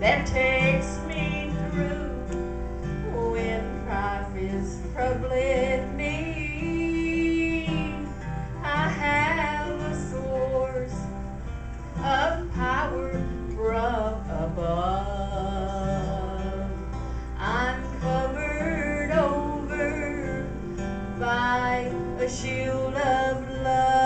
that takes me through when is troubling me. I have a source of power from above. I'm covered over by a shield of love.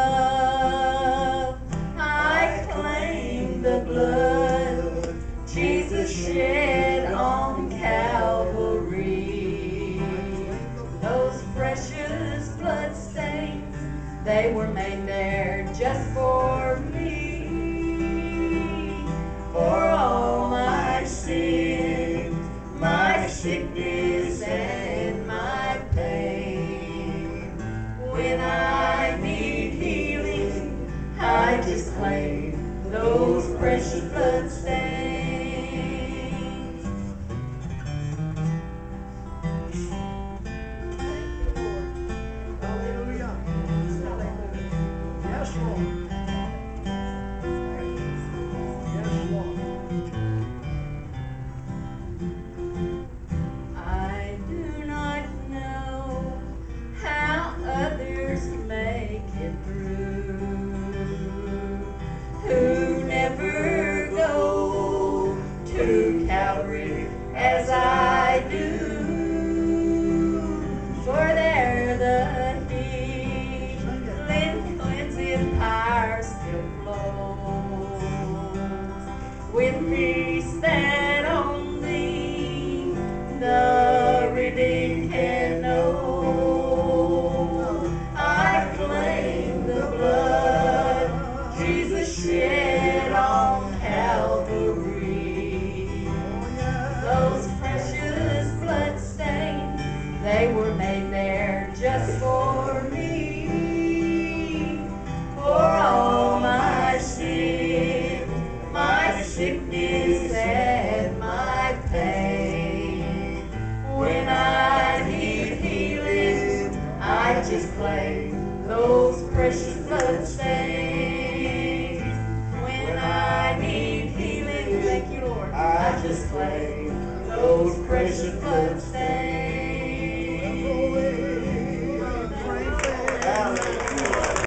They were made there just for me. For all my sins, my sickness and my pain. When I need healing, I just claim those precious blood healing, cleansing power still flows with peace those precious blood stains.